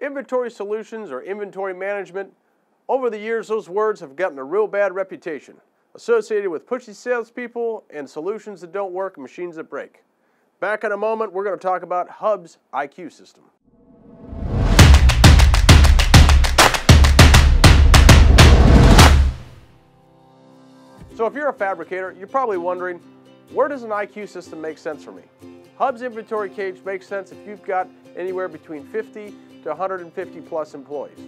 Inventory solutions or inventory management, over the years those words have gotten a real bad reputation, associated with pushy salespeople and solutions that don't work machines that break. Back in a moment, we're going to talk about Hub's IQ system. So if you're a fabricator, you're probably wondering, where does an IQ system make sense for me? Hub's inventory cage makes sense if you've got anywhere between 50 to 150 plus employees.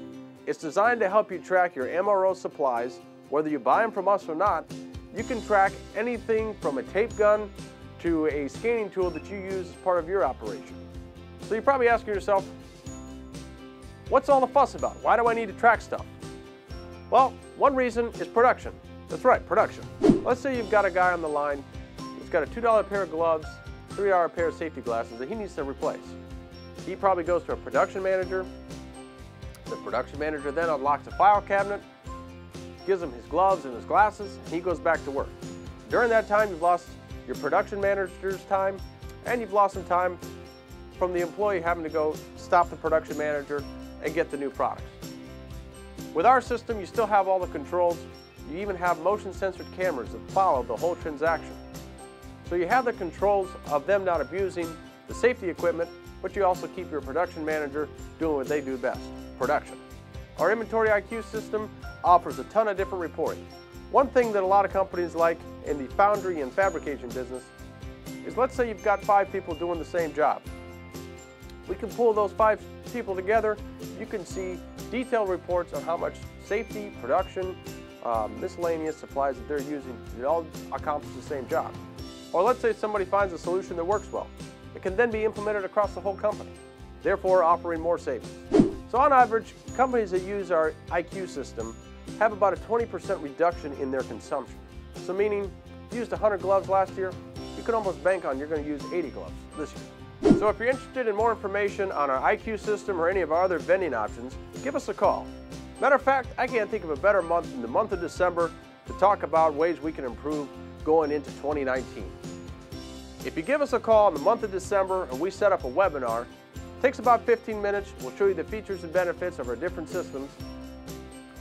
It's designed to help you track your MRO supplies, whether you buy them from us or not. You can track anything from a tape gun to a scanning tool that you use as part of your operation. So you're probably asking yourself, what's all the fuss about? Why do I need to track stuff? Well, one reason is production. That's right, production. Let's say you've got a guy on the line who's got a $2 pair of gloves, $3 pair of safety glasses that he needs to replace. He probably goes to a production manager. The production manager then unlocks a file cabinet, gives him his gloves and his glasses, and he goes back to work. During that time, you've lost your production manager's time, and you've lost some time from the employee having to go stop the production manager and get the new products. With our system, you still have all the controls, you even have motion censored cameras that follow the whole transaction. So you have the controls of them not abusing the safety equipment, but you also keep your production manager doing what they do best, production. Our Inventory IQ system offers a ton of different reporting. One thing that a lot of companies like in the foundry and fabrication business is let's say you've got five people doing the same job. We can pull those five people together. You can see detailed reports on how much safety, production, um, miscellaneous supplies that they're using, it all accomplish the same job. Or let's say somebody finds a solution that works well. It can then be implemented across the whole company, therefore offering more savings. So on average, companies that use our IQ system have about a 20% reduction in their consumption. So meaning, if you used 100 gloves last year, you can almost bank on you're going to use 80 gloves this year. So if you're interested in more information on our IQ system or any of our other vending options, give us a call. Matter of fact, I can't think of a better month than the month of December to talk about ways we can improve going into 2019. If you give us a call in the month of December and we set up a webinar, it takes about 15 minutes, we'll show you the features and benefits of our different systems.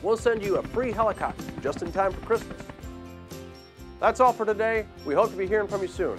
We'll send you a free helicopter just in time for Christmas. That's all for today. We hope to be hearing from you soon.